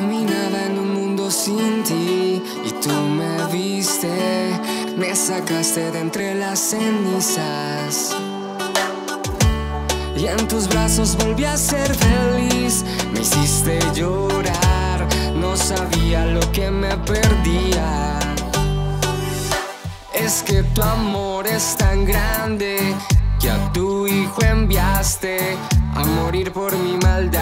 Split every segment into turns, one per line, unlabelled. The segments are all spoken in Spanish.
Caminaba en un mundo sin ti y tú me viste, me sacaste de entre las cenizas. Y en tus brazos volví a ser feliz, me hiciste llorar, no sabía lo que me perdía. Es que tu amor es tan grande que a tu hijo enviaste a morir por mi maldad.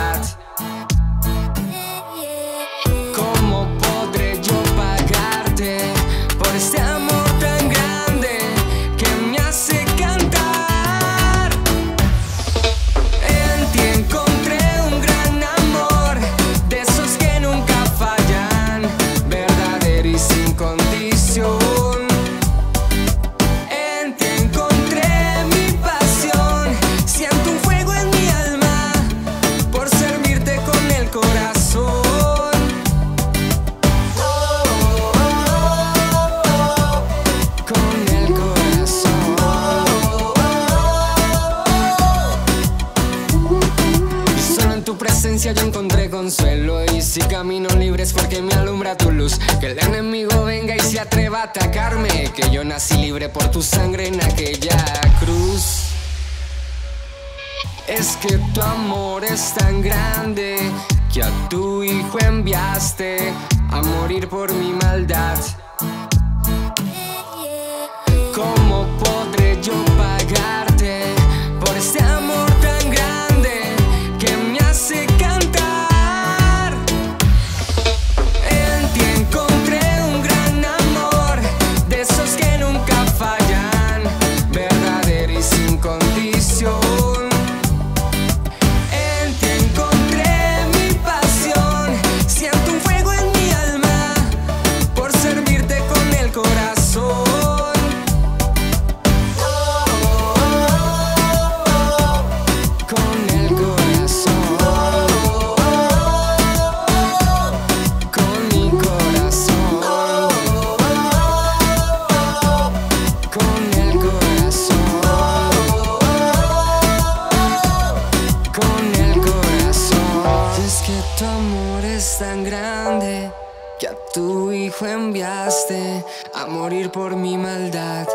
Yo encontré consuelo. Y si camino libre es porque me alumbra tu luz. Que el enemigo venga y se atreva a atacarme. Que yo nací libre por tu sangre en aquella cruz. Es que tu amor es tan grande Que a tu hijo enviaste a morir por mi maldad. Tan hijo enviaste a morir por mi maldad.